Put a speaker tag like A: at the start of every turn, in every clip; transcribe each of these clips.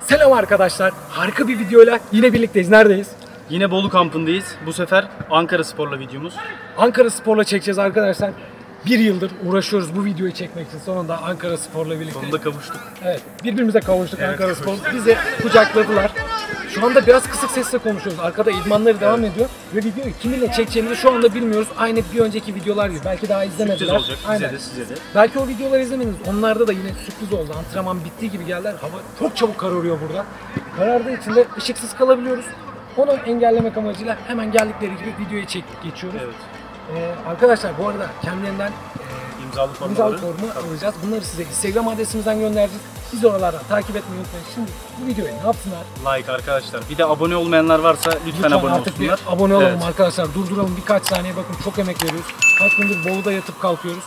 A: Selam arkadaşlar. Harika bir videoyla yine birlikteyiz. Neredeyiz?
B: Yine Bolu kampındayız. Bu sefer Ankara Spor'la videomuz.
A: Ankara Spor'la çekeceğiz arkadaşlar. Bir yıldır uğraşıyoruz bu videoyu çekmek için. Sonunda Ankara Spor'la birlikte.
B: Sonunda kavuştuk.
A: Evet, birbirimize kavuştuk
B: Evet,
A: Ankara Spor. Bizi kucakladılar. Şu anda biraz kısık sesle konuşuyoruz. Arkada idmanları devam ediyor. Ve videoyu kiminle çekeceğimizi şu anda bilmiyoruz. Aynı bir önceki videolar gibi. Belki daha izlemediler.
B: Sürpriz olacak
A: Aynen.
B: bize de size de.
A: Belki o videoları izlemediniz. Onlarda da yine sürpriz oldu. Antrenman bittiği gibi geldiler. Hava çok çabuk kararıyor burada. Karardığı için de ışıksız kalabiliyoruz. Onu engellemek amacıyla hemen geldikleri gibi videoya çek geçiyoruz.
B: Evet.
A: Ee, arkadaşlar bu arada kendilerinden
B: İmzalı
A: imzalı
B: formaları.
A: formu alacağız. Bunları size Instagram adresimizden göndereceğiz. Siz oralardan takip etmeyi unutmayın. Şimdi bu videoyu ne yapsınlar?
B: Like arkadaşlar. Bir de abone olmayanlar varsa lütfen,
A: Lütfen
B: abone
A: artık bir
B: olsunlar.
A: abone olalım
B: Evet.
A: arkadaşlar. Durduralım birkaç saniye. Bakın çok emek veriyoruz. Kaç gündür Bolu'da yatıp kalkıyoruz.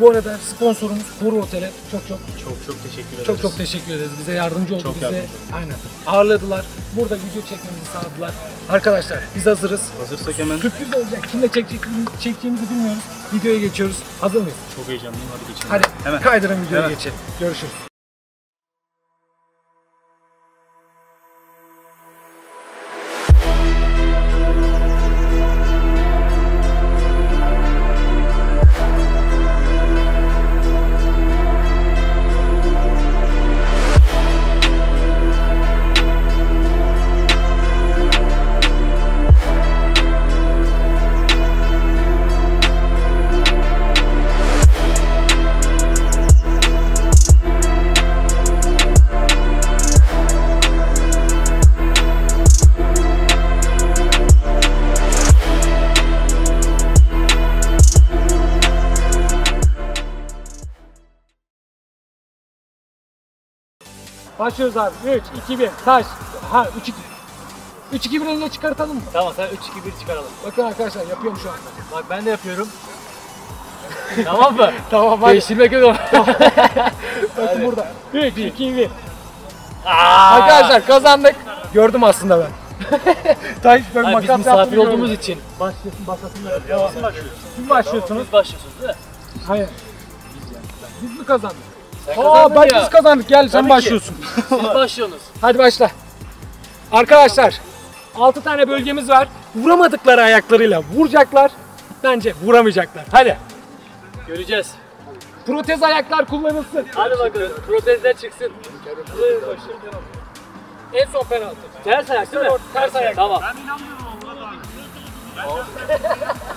A: Bu arada sponsorumuz Koru Otel'e çok çok
B: Çok çok teşekkür ederiz.
A: Çok çok teşekkür ederiz. Bize yardımcı oldu.
B: Çok
A: bize
B: yardımcı.
A: aynen ağırladılar. Burada video çekmemizi sağladılar. Arkadaşlar biz hazırız.
B: Hazırsak hemen
A: Sürpriz olacak. Kimle çekecek, çekeceğimizi bilmiyoruz. Videoya geçiyoruz. Hazır mıyız?
B: çok heyecanlıyım. Hadi geçelim.
A: Hadi
B: Hemen.
A: kaydırın videoya
B: Hemen.
A: geçelim. Görüşürüz. Başlıyoruz abi. 3, 2, 1. Taş. Ha 3, 2. 3, 2, 1 eline çıkartalım mı?
C: Tamam sen 3 2 1 çıkaralım.
A: Bakın arkadaşlar yapıyorum şu anda.
C: Bak ben de yapıyorum. tamam mı?
A: Tamam hadi.
C: Değiştirmek yok.
A: Bakın burada. 3, 2, 1. Arkadaşlar kazandık. Gördüm aslında ben. Taş böyle
C: Hayır, biz
A: makas
C: misafir
A: yaptığını
C: olduğumuz
A: gördüm.
C: için.
A: Başlasın başlasınlar. Siz başlıyorsunuz.
C: Siz başlıyorsunuz değil mi?
A: Hayır. Biz mi kazandık? Aa bak biz kazandık. Gel sen
C: Tabii ki.
A: başlıyorsun.
C: Siz başlıyorsunuz.
A: Hadi başla. Arkadaşlar 6 tane bölgemiz var. Vuramadıkları ayaklarıyla vuracaklar. Bence vuramayacaklar. Hadi.
C: Göreceğiz.
A: Protez ayaklar kullanılsın.
C: Hadi bakalım. Protezler çıksın.
A: En son penaltı.
C: Ters ayak değil mi?
A: Ters ayak.
C: Tamam.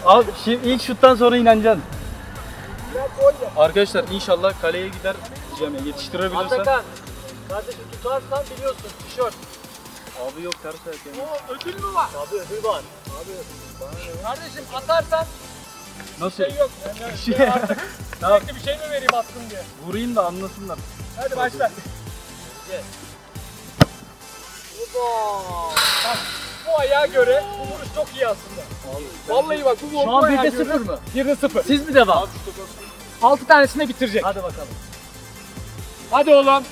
B: Abi şimdi ilk şuttan sonra inanacaksın. Arkadaşlar inşallah kaleye gider diyeceğim ya yetiştirebilirsen.
C: Atakan. Kardeşim tutarsan biliyorsun tişört.
B: Abi yok ters ayak yani.
A: O ödül mü var?
C: Abi ödül var.
A: Kardeşim atarsan
B: Nasıl?
A: şey yok. Yani artık sürekli bir şey mi vereyim attım diye.
B: Vurayım da anlasınlar.
A: Hadi başla. Bak, bu ayağa göre bu vuruş çok iyi aslında. Vallahi bak bu
C: Şu an
A: ayağa
C: 1'de
A: göre
C: 0 mı?
A: 1'de 0.
C: Siz mi devam?
A: 6 tanesini bitirecek.
C: Hadi bakalım.
A: Hadi oğlum.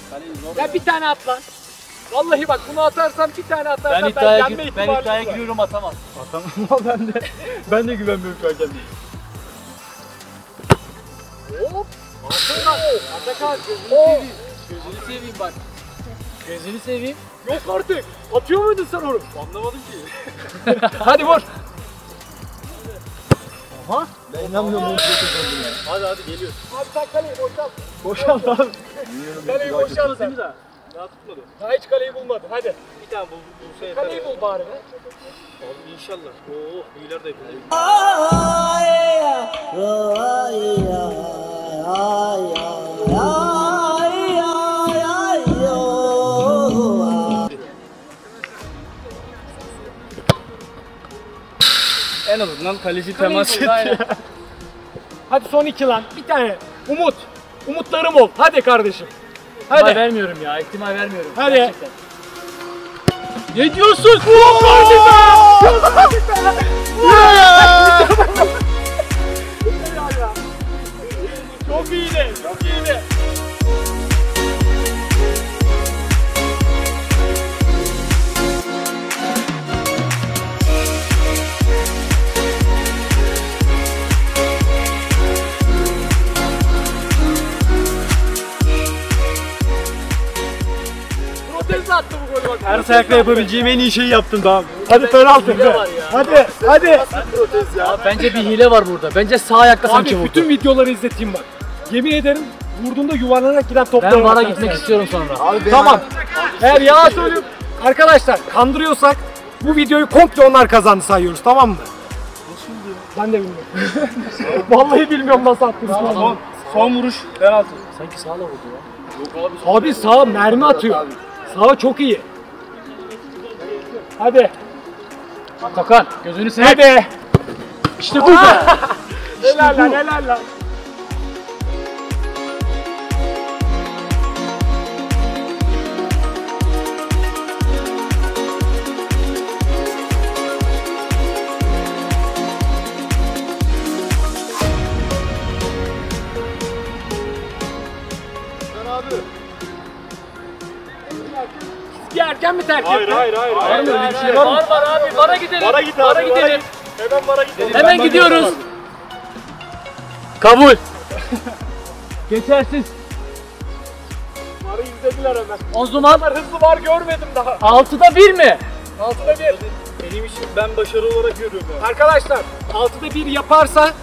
A: Ya bir tane at lan. Vallahi bak bunu atarsan bir tane atarsan
C: Ben
A: ben,
C: iddiaya,
A: yenme
C: gir- ben iddiaya
A: var.
C: giriyorum atamaz.
B: Atamam ben de. Ben de güvenmiyorum kendime.
A: Hop.
C: Atakan gözünü
A: Oo.
C: seveyim. Gözünü seveyim bak. Gözünü seveyim.
A: Yok artık. Atıyor muydun sen onu?
C: Anlamadım ki.
A: Hadi vur.
C: Aha.
B: Ben inanmıyorum onu
C: Hadi hadi geliyor.
A: Abi sen kaleyi boşalt.
B: Boşalt abi.
A: Kaleyi boşalt sen.
C: daha? Tutmadı.
A: Daha hiç kaleyi bulmadı. Hadi.
C: Bir tane bul, bulsa yeter.
A: Kaleyi bul bari be.
C: Abi inşallah. Oo, büyüler de yapılıyor.
B: En azından kaleci
A: Kaleyi
B: temas etti.
A: aynen. Hadi son iki lan. Bir tane. Umut. Umutlarım ol. Hadi kardeşim.
C: İhtimal
A: Hadi.
C: vermiyorum ya. ihtimal vermiyorum.
A: Hadi.
C: Gerçekten.
A: Ne diyorsun? Ulan hadi be! Hadi be! Çok iyiydi, çok iyiydi.
C: Nasıl attı bu golü bak.
B: Her ayakla yapabileceğim en iyi şeyi yaptın tamam.
A: Hadi penaltı.
C: Hile var ya.
A: Hadi hadi.
C: Abi bence bir hile var burada. Bence sağ ayakta sanki
A: Abi
C: vurdu.
A: bütün videoları izleteyim bak. Yemin ederim vurduğunda yuvarlanarak giden toplara
C: Ben vara gitmek istiyorum sonra.
A: Tamam. Eğer yalan söylüyorum. Arkadaşlar kandırıyorsak bu videoyu komple onlar kazandı sayıyoruz tamam mı? Ben de bilmiyorum. Vallahi bilmiyorum nasıl attınız.
B: Son, son vuruş penaltı.
C: Sanki sağla vurdu ya.
A: Abi sağ mermi atıyor. Sağ çok iyi. Hadi.
C: Kakan gözünü seveyim.
A: Hadi.
C: İşte bu be.
A: Helal lan helal lan. Çizgi erken mi terk
B: Hayır
A: etti?
B: hayır hayır. hayır.
C: Var şey var, var abi. Vara gidelim.
B: Vara git abi.
C: Vara gidelim.
B: Hemen vara gidelim.
C: Hemen
B: Ben
C: gidiyoruz. Kabul. Geçersiz.
A: Varı izlediler hemen.
C: O zaman
A: kadar hızlı var görmedim daha.
C: 6'da 1 mi?
A: 6'da 1.
B: abi. Benim işim ben başarı olarak görüyorum.
A: Arkadaşlar 6'da 1 yaparsa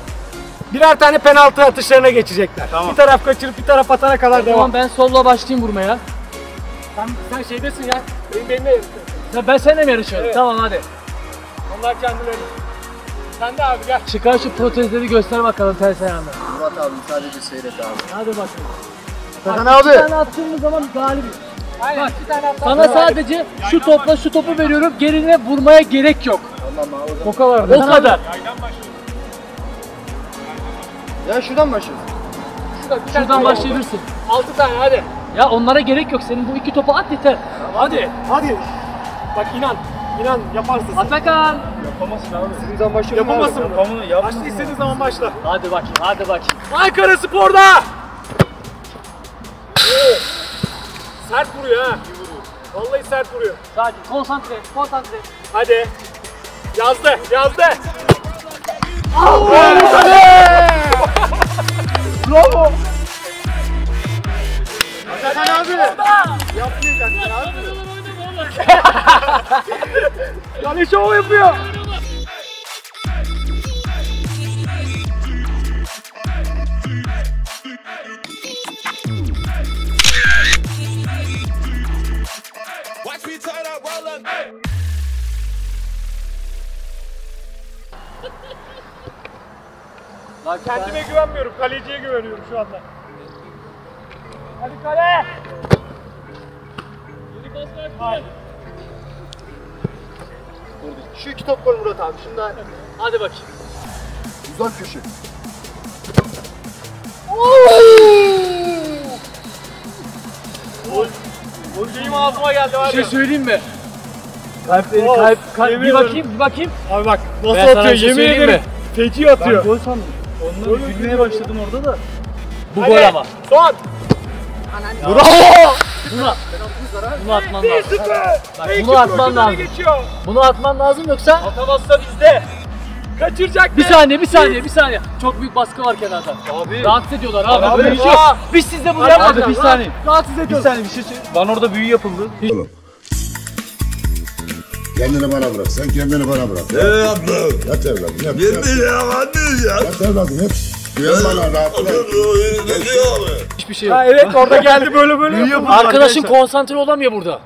A: birer tane penaltı atışlarına geçecekler.
B: Tamam.
A: Bir taraf kaçırıp bir taraf atana kadar
C: O
A: devam.
C: zaman ben solla başlayayım vurmaya.
A: Sen, sen şeydesin ya. Benim benimle yarıştın.
C: Ya ben seninle mi yarışıyorum?
A: Evet.
C: Tamam hadi.
A: Onlar kendileri. Sen de abi gel.
C: Çıkar şu protezleri göster bakalım ters ayağında.
D: Murat abi sadece seyret abi.
C: Hadi bakalım.
D: Serkan
C: Bak,
D: abi.
C: Bir tane attığımız zaman galibiz.
A: Aynen bir tane at.
C: Sana sadece şu topla şu topu veriyorum. Gerine vurmaya gerek yok.
D: Tamam abi.
C: O kadar. O kadar.
D: Ya şuradan başlıyor.
A: Şurada bir tane
C: Şuradan
A: daha
C: başlayabilirsin.
A: 6 tane hadi.
C: Ya onlara gerek yok. Senin bu iki topu at yeter.
A: Hadi. Hadi. Bak inan. İnan yaparsın.
C: Atakan.
B: Yapamazsın abi.
D: Sizin zaman başlıyor.
A: Yapamazsın mı?
B: Yapamını
A: Başla istediğin zaman başla.
C: Hadi bakayım. Hadi bakayım.
A: Ankara Spor'da. Sert vuruyor ha. Vallahi sert vuruyor.
C: Sakin. Konsantre. Konsantre.
A: Hadi. Yazdı, yazdı. Bravo.
D: Serkan abi. Yapmayacaksın abi.
A: Yani şov yapıyor. Lan kendime güvenmiyorum. Kaleciye güveniyorum şu anda. Hadi kale. Hayır.
D: Şu iki top gol Murat abi. Şundan
C: Hadi bakayım.
D: uzak köşe.
A: Benim ağzıma geldi var
C: Bir şey
A: ya.
C: söyleyeyim mi? Kalpleri
A: Of,
C: kalp, kalp
A: yemin
C: bir bakayım bir bakayım.
A: Abi bak nasıl
C: Ben sana
A: atıyor
C: bir şey
A: yemin
C: söyleyeyim
A: ederim. Feci atıyor.
B: Gol sandım. Onunla gülmeye başladım orada da.
C: Bu
A: Hadi.
C: gol ama.
A: Son.
C: Bunu, bunu atman lazım. Bak, bunu atman lazım. Bunu atman lazım yoksa
A: Atamazsa bizde. Kaçıracak
C: bir saniye bir saniye bir saniye. Çok büyük baskı var kenarda.
B: Abi.
C: Rahatsız ediyorlar abi.
B: Abi,
C: Böyle bir şey yok. Biz sizde bunu
B: Abi,
C: yapmadık.
B: bir saniye.
A: Rahatsız
B: Bir
A: ediyoruz.
B: saniye bir şey söyle. Bana orada büyü yapıldı.
E: Kendini bana bırak. Sen kendini bana bırak. Ya.
F: Ey ablam.
E: Yat evladım. Yat.
F: Bir
E: Yat,
F: bir ya hadi ya.
E: yat evladım. Yat. Güven bana rahatla.
F: Ne diyor abi?
C: Hiçbir şey yok.
A: Ha, evet orada geldi böyle böyle.
B: Yapıldı
C: Arkadaşın
B: arkadaşlar.
C: konsantre olamıyor burada.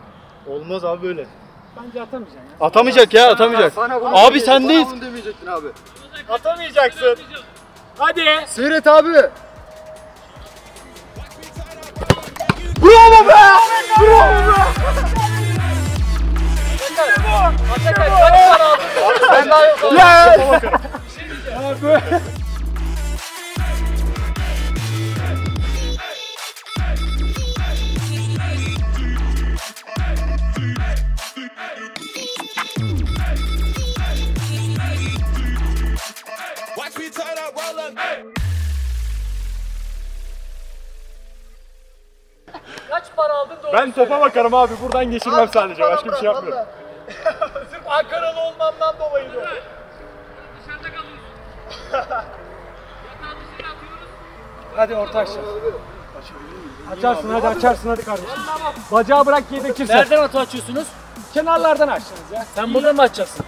B: Olmaz abi böyle.
A: Bence atamayacaksın ya.
B: Atamayacak ya atamayacak.
D: Sana bunu
B: Abi
D: demeyecektin,
B: sendeyiz.
D: Bana bunu demeyecektin abi.
A: Atamayacaksın. Hadi.
D: Seyret abi.
A: Bravo be! Bravo be!
C: Atakan kaç para aldın? Ben daha yok.
A: Ya!
C: Para aldın doğru
A: Ben topa bakarım abi. Buradan geçirmem sadece.
D: Bana
A: Başka bir şey
D: bırak,
A: yapmıyorum. Sırf Ankaralı olmamdan dolayı bu. Hadi orta aşağı. Açarsın hadi açarsın hadi kardeşim. Bacağı bırak yedekirsen.
C: Nereden atı açıyorsunuz?
A: Kenarlardan açacaksınız ya.
C: Sen buradan mı açacaksın?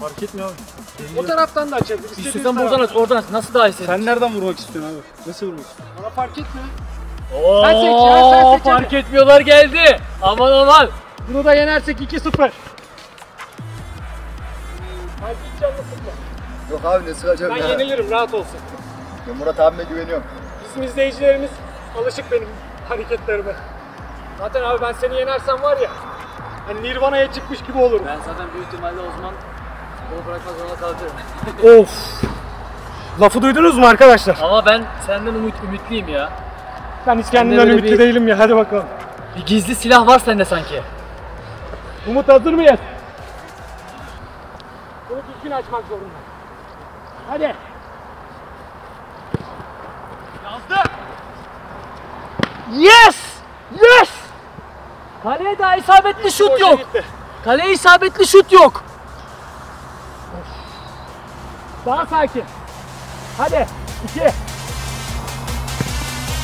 B: Fark etmiyor abi.
A: O taraftan da açabiliriz.
C: İstiyorsan buradan aç, oradan aç. Nasıl daha iyi senin?
B: Sen nereden vurmak istiyorsun abi? Nasıl vurmak istiyorsun?
A: Bana fark etme.
C: Oo,
A: Sen seç ya, sen seç
C: fark
A: hadi.
C: etmiyorlar geldi. Aman aman.
A: Bunu da yenersek 2-0. Fark hiç canını sıkma.
D: Yok abi ne sıkacağım
A: Ben
D: ya.
A: yenilirim rahat olsun.
D: Ben Murat abime güveniyorum.
A: Bizim izleyicilerimiz alışık benim hareketlerime. Zaten abi ben seni yenersem var ya hani Nirvana'ya çıkmış gibi olurum.
C: Ben zaten büyük ihtimalle o zaman bunu bırakmak zorunda kalırım.
A: Of. Lafı duydunuz mu arkadaşlar?
C: Ama ben senden umut, ümitliyim ya.
A: Ben hiç kendimden
C: böyle
A: ümitli
C: bir-
A: değilim ya. Hadi bakalım.
C: Bir gizli silah var sende sanki.
A: Umut hazır mıyız? Bunu düzgün açmak zorunda. Hadi. Yazdı.
C: Yes! Yes! Kaleye daha isabetli şut yok. Kaleye isabetli şut yok.
A: Daha sakin. Hadi. İki.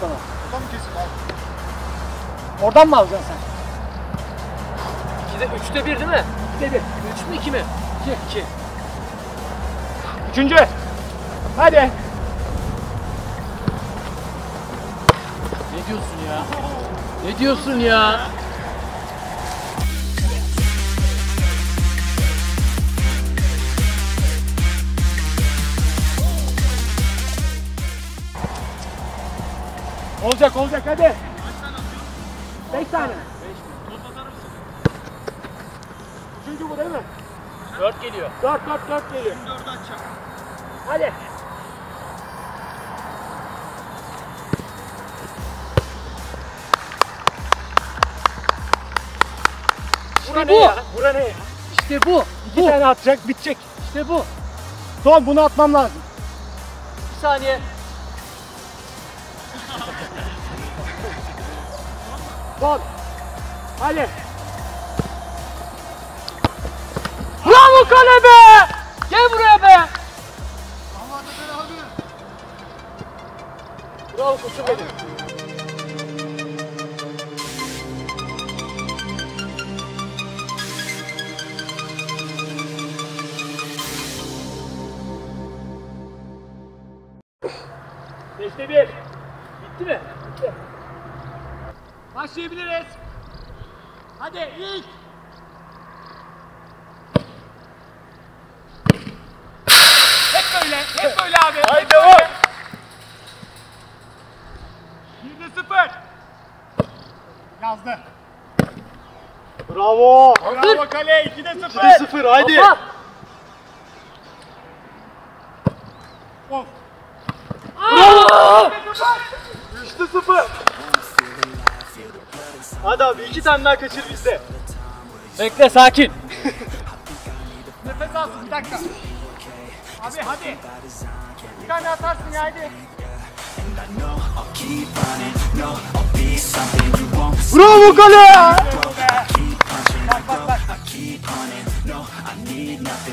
C: Sen oradan at bana.
A: Oradan mı alacaksın sen?
C: 2'de 3'te 1 değil mi?
A: Dedi.
C: 3 mü 2 mi? 2. 2.
A: Üçüncü. Hadi.
C: Ne diyorsun ya? Ne diyorsun ya?
A: Olacak olacak hadi. Beş tane. Üçüncü bu değil mi?
C: 4 geliyor.
A: Dört dört dört geliyor. Hadi. Bura
C: bu.
A: ne ya? Bura ne ya?
C: İşte bu.
A: İki
C: Bu.
A: tane atacak bitecek.
C: İşte bu.
A: Son bunu atmam lazım.
C: Bir saniye.
A: Son. Hadi.
C: Bravo kale be! Gel buraya be!
A: Bravo koçum benim. Bravo. Bravo kale 2'de 0. 2'de 0 haydi. Of. Bravo. 3'te 0. Hadi abi iki tane daha kaçır bizde.
C: Bekle sakin.
A: Nefes alsın bir dakika. Abi hadi. Bir tane atarsın ya hadi. Bravo kale!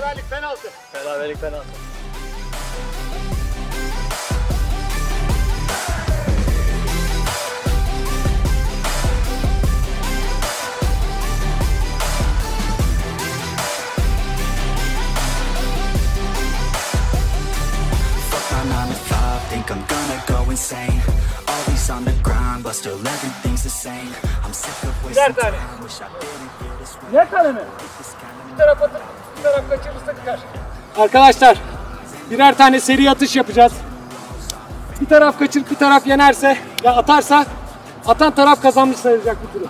A: Beraberlik penaltı.
B: Beraberlik penaltı.
G: I'm gonna go insane Always on the grind But still everything's the same I'm sick of wasting time Wish I didn't hear this
A: Ne tane? Bir tarafa bir taraf kaçırırsa biter. Arkadaşlar birer tane seri atış yapacağız. Bir taraf kaçırıp bir taraf yenerse ya atarsa atan taraf kazanmış sayılacak bu turu.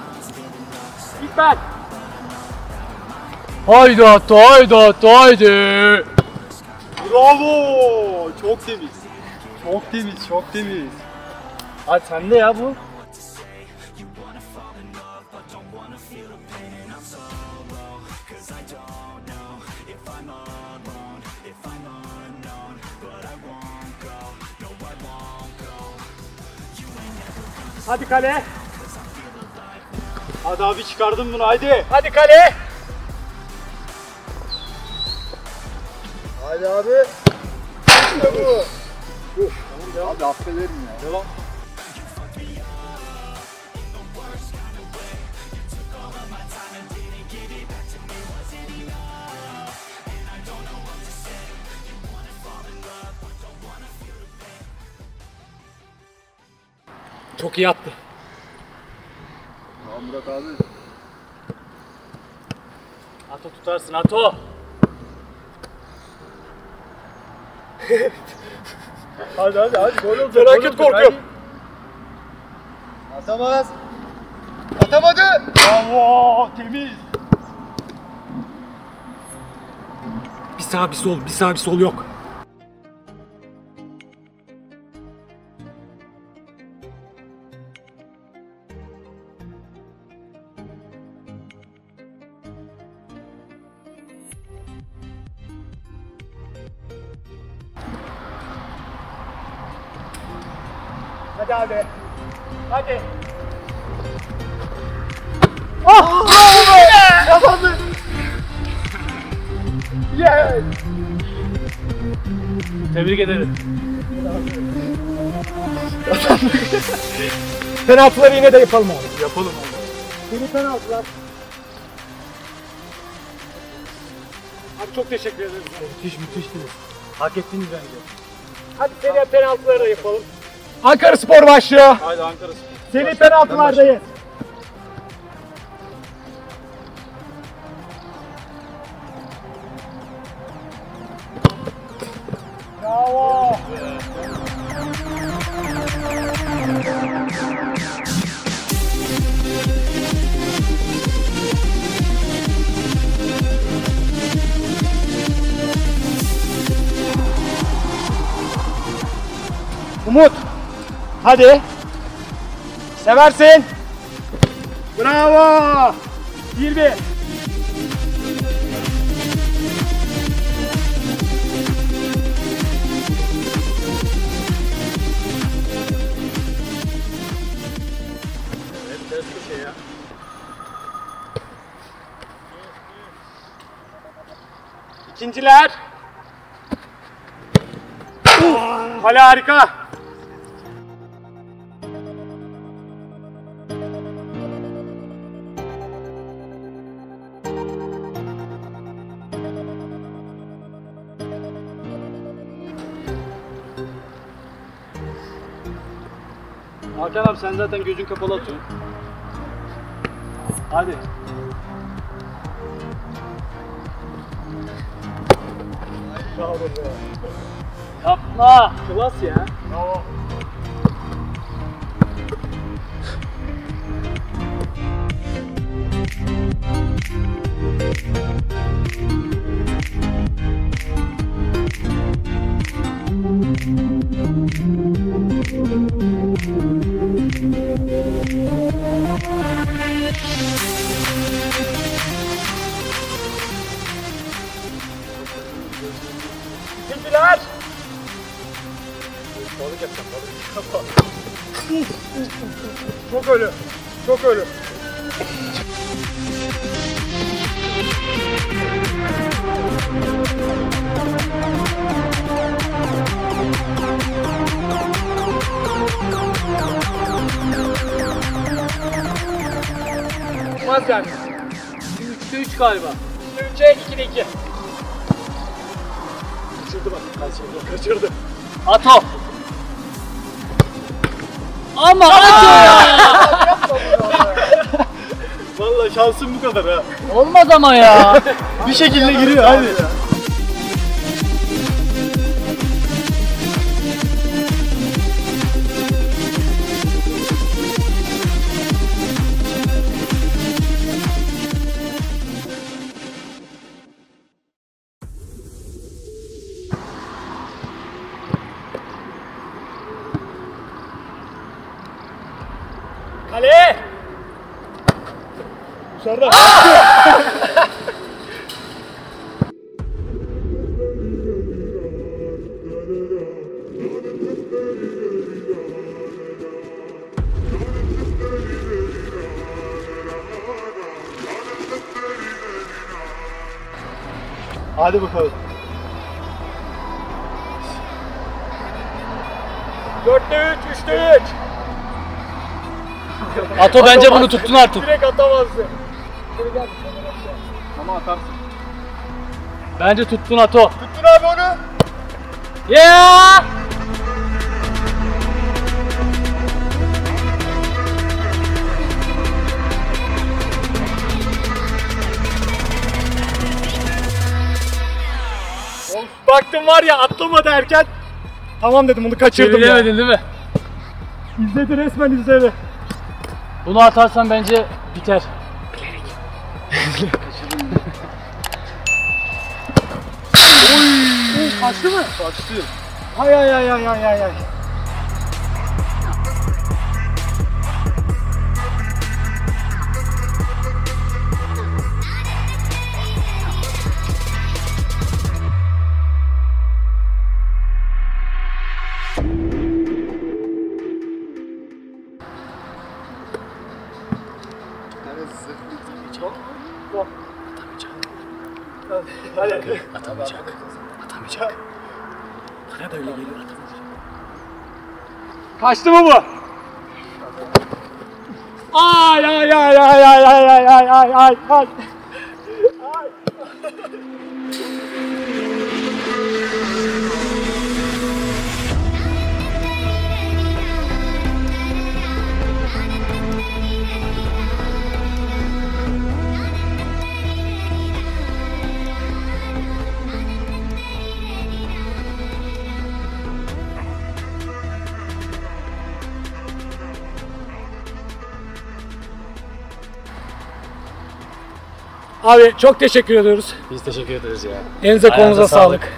A: İlk ben.
C: Haydi Atto haydi Atto haydi.
B: Bravo! Çok temiz. Çok temiz, çok temiz.
C: Hadi sende ya bu.
A: Hadi kale.
B: Hadi abi çıkardın bunu haydi.
A: Hadi kale.
D: Haydi abi. İşte bu. Abi affederim ya. Devam.
A: Çok iyi attı.
D: Tamam Murat abi.
C: Ato tutarsın Ato.
B: Hadi hadi hadi gol olacak.
A: Felaket korkuyorum.
D: Atamaz. Atamadı.
B: Bravo! Temiz.
A: Bir sağ bir sol, bir sağ bir sol yok. Penaltıları yine de yapalım abi.
B: Yapalım abi.
A: Seni penaltılar. Abi çok teşekkür ederiz.
B: Müthiş müthiştiniz. Hak ettiniz bence.
A: Hadi seri penaltıları da yapalım. Ankara Spor başlıyor.
B: Haydi Ankara Spor.
A: Seri penaltılardayız. Bravo. Umut. Hadi. Seversin. Bravo. 20. İkinciler. Kale harika.
B: Hakan abi sen zaten gözün kapalı atıyorsun. Hadi.
C: Yapma.
B: Klas ya.
A: İkinciler. Çok ölü. Çok ölü. Olmaz yani.
C: 3'te 3 galiba.
A: 3'e 2'de 2. Kaçırdı bak. Kaçırdı. Kaçırdı.
C: Ato. Ama atıyor ya.
B: Vallahi şansım bu kadar ha.
C: Olmaz ama ya.
B: Bir şekilde giriyor hadi. Dışarıda. Hadi bakalım.
C: Dörtte üç, üçte üç. Ato bence bunu tuttun artık.
B: Direkt atamazsın. Ama atarsın.
C: Bence tuttun Ato.
B: Tuttun abi onu.
C: Yeah!
B: Baktım var ya atlama derken. Tamam dedim bunu kaçırdım ya.
C: Çeviremedin değil mi?
B: İzledi resmen izledi.
C: Bunu atarsan bence biter. Oy!
B: Kaçtı mı? Kaçtı. Hay hay hay hay hay hay. Kaçtı mı bu? Ay ay ay ay ay ay ay ay ay ay ay.
A: Abi çok teşekkür ediyoruz.
C: Biz teşekkür ederiz ya.
A: Elinize kolunuza sağlık.
C: sağlık.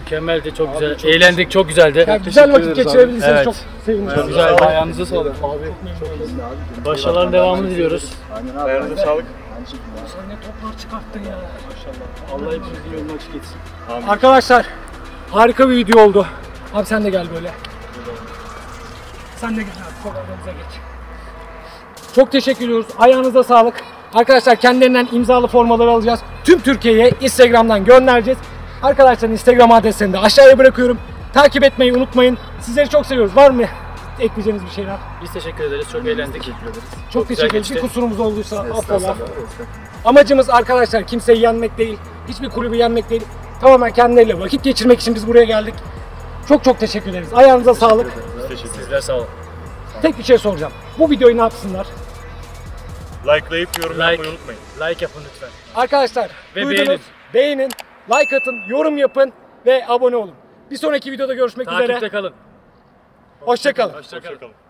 C: Mükemmeldi, çok güzel. Eğlendik, çok güzeldi.
A: Ya güzel vakit geçirebildiyseniz
C: Evet.
A: çok sevinirim.
C: Güzeldi.
B: Ayağınıza sağlık.
C: Başarıların devamını diliyoruz.
B: Ayağınıza sağlık.
A: Sen ne toplar çıkarttın ya.
B: Allah hepimizin yolunu açık etsin.
A: Arkadaşlar harika bir video oldu. Abi sen de gel böyle. Sen de gel abi programımıza geç. Çok teşekkür ediyoruz. Ayağınıza sağlık. Arkadaşlar kendilerinden imzalı formaları alacağız. Tüm Türkiye'ye Instagram'dan göndereceğiz. Arkadaşların Instagram adreslerini de aşağıya bırakıyorum. Takip etmeyi unutmayın. Sizleri çok seviyoruz. Var mı ekleyeceğiniz bir şeyler?
C: Biz teşekkür ederiz, çok eğlendik.
A: Çok,
C: güzel
A: teşekkür ederiz. Bir kusurumuz olduysa affola. Amacımız arkadaşlar kimseyi yenmek değil. Hiçbir kulübü yenmek değil. Tamamen kendileriyle vakit geçirmek için biz buraya geldik. Çok çok teşekkür ederiz. Ayağınıza sağlık.
C: Sizler sağ olun.
A: Tek bir şey soracağım. Bu videoyu ne yapsınlar?
B: Like'layıp yorum
C: Like.
B: yapmayı unutmayın.
C: Like yapın lütfen.
A: Arkadaşlar
C: Ve
A: duydunuz.
C: beğenin.
A: Beğenin, like atın, yorum yapın ve abone olun. Bir sonraki videoda görüşmek
C: Takipte
A: üzere.
C: kalın.
A: Hoşçakalın.
C: Hoşçakalın.